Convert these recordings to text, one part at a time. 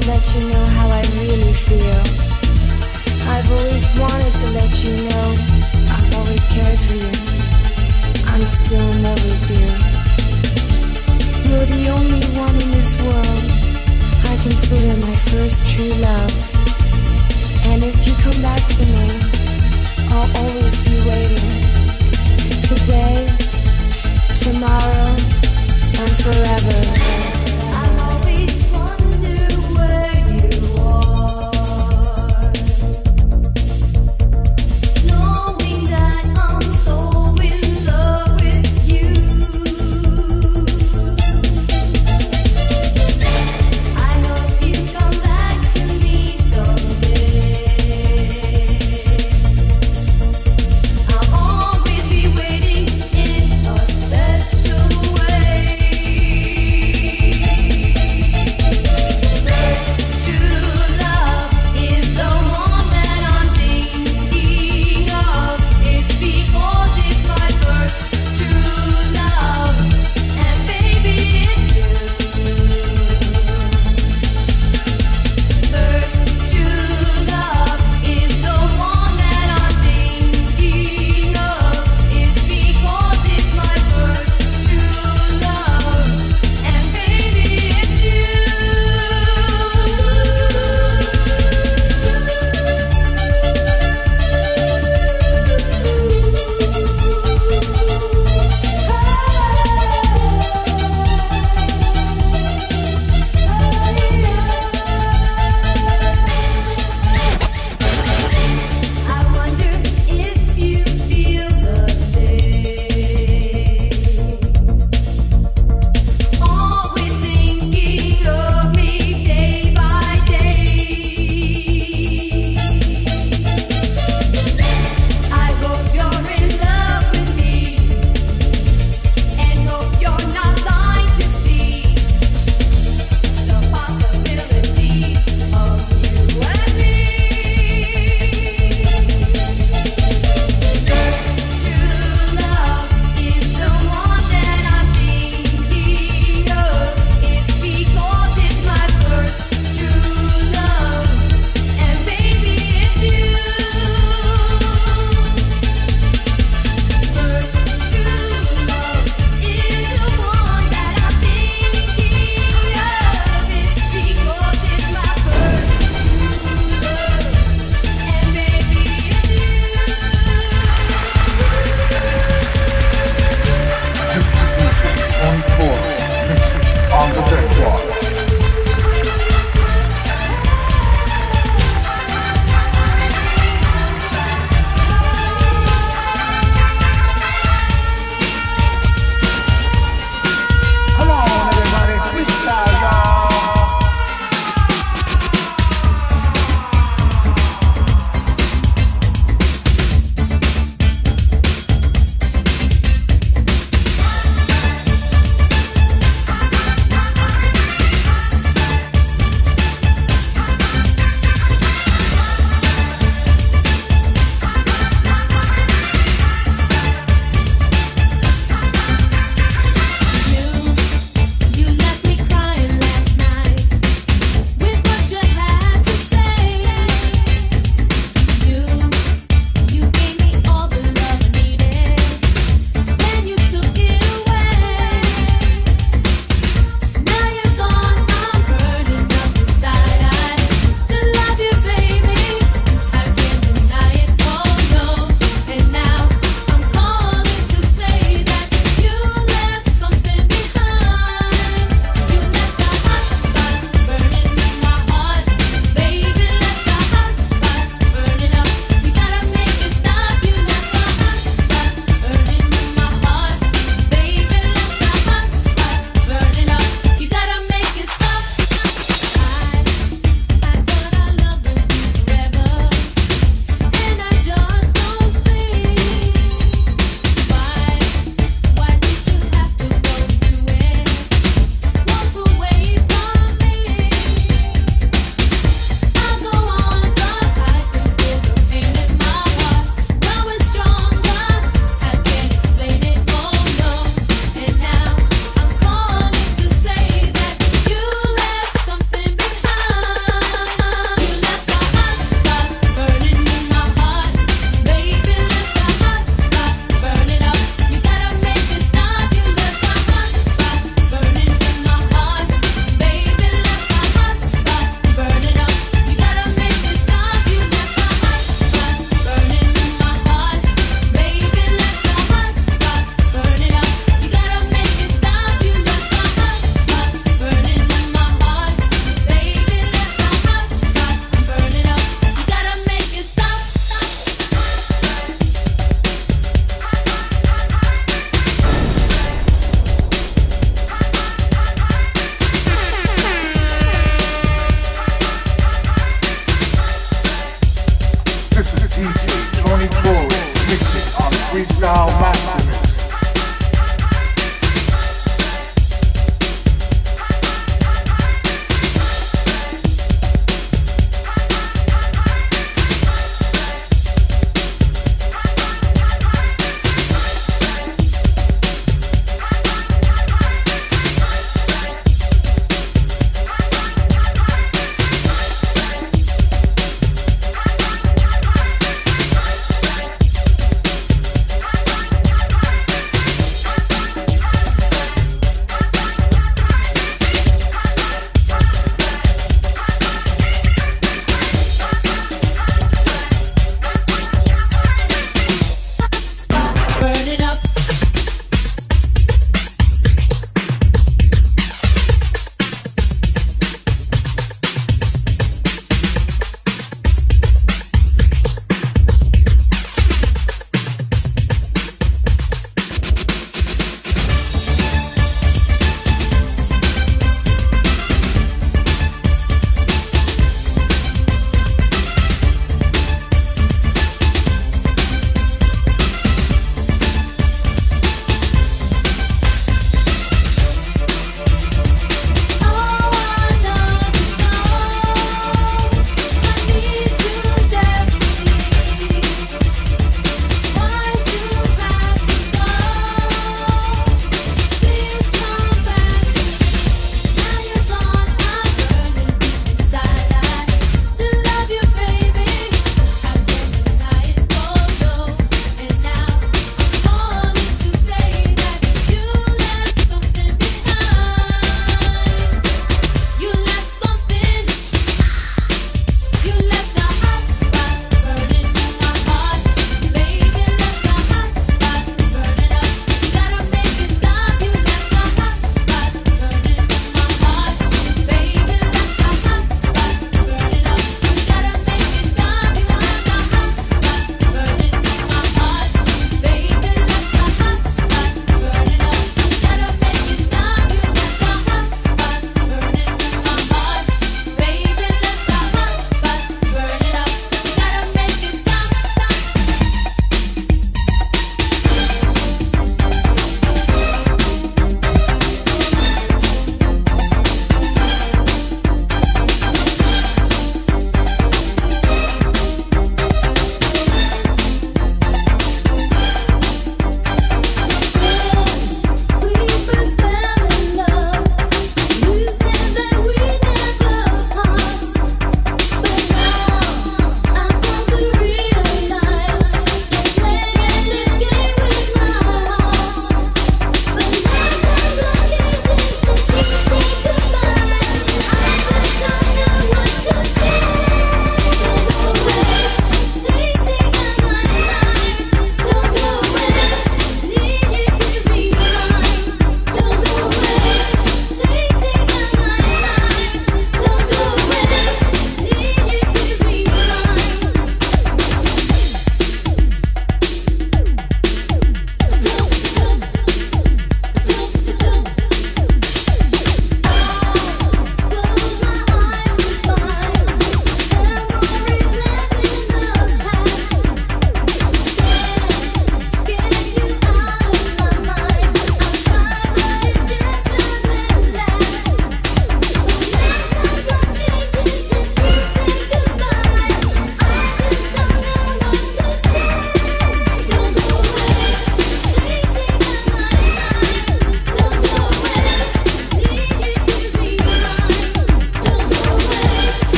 to let you know how I really feel. I've always wanted to let you know I've always cared for you. I'm still in love with you. You're the only one in this world I consider my first true love. And if you come back to me, I'll always be waiting. Today, tomorrow, and forever.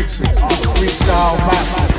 mixing, freestyle rap.